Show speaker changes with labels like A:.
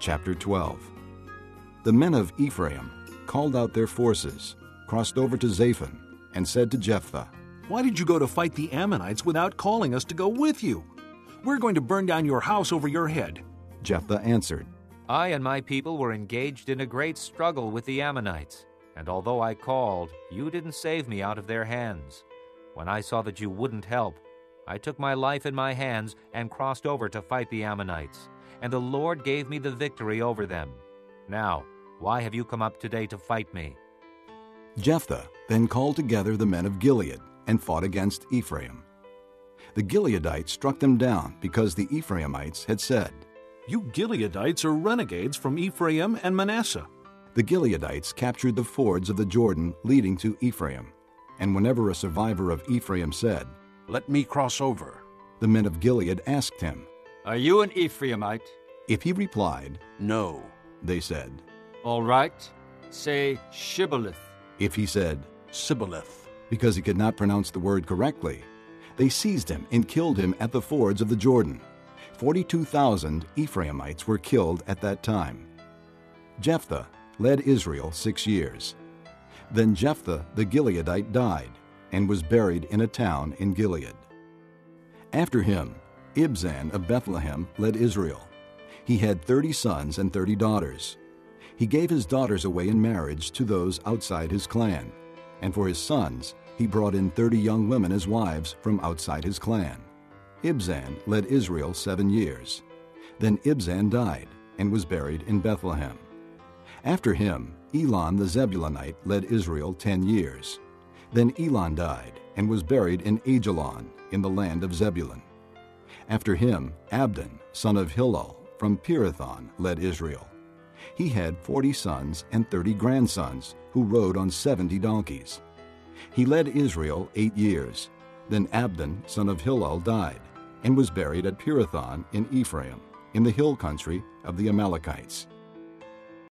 A: Chapter 12 The men of Ephraim called out their forces, crossed over to Zaphon, and said to Jephthah,
B: Why did you go to fight the Ammonites without calling us to go with you? We're going to burn down your house over your head.
A: Jephthah answered,
C: I and my people were engaged in a great struggle with the Ammonites, and although I called, you didn't save me out of their hands. When I saw that you wouldn't help, I took my life in my hands and crossed over to fight the Ammonites, and the Lord gave me the victory over them. Now, why have you come up today to fight me?
A: Jephthah then called together the men of Gilead and fought against Ephraim. The Gileadites struck them down because the Ephraimites had said,
B: You Gileadites are renegades from Ephraim and Manasseh.
A: The Gileadites captured the fords of the Jordan leading to Ephraim, and whenever a survivor of Ephraim said,
D: Let me cross over,
A: the men of Gilead asked him.
E: Are you an Ephraimite?
A: If he replied,
D: No.
A: they said.
E: All right. Say Shibboleth.
A: If he said,
D: Sibboleth.
A: because he could not pronounce the word correctly, they seized him and killed him at the fords of the Jordan. 42,000 Ephraimites were killed at that time. Jephthah led Israel six years. Then Jephthah the Gileadite died and was buried in a town in Gilead. After him, Ibzan of Bethlehem led Israel. He had thirty sons and thirty daughters. He gave his daughters away in marriage to those outside his clan, and for his sons he brought in thirty young women as wives from outside his clan. Ibzan led Israel seven years. Then Ibzan died and was buried in Bethlehem. After him, Elon the Zebulonite led Israel ten years. Then Elon died and was buried in Ajalon in the land of Zebulun. After him, Abdon, son of Hillel, from Pirathon, led Israel. He had forty sons and thirty grandsons, who rode on seventy donkeys. He led Israel eight years. Then Abdon, son of Hillel, died, and was buried at Pirathon in Ephraim, in the hill country of the Amalekites.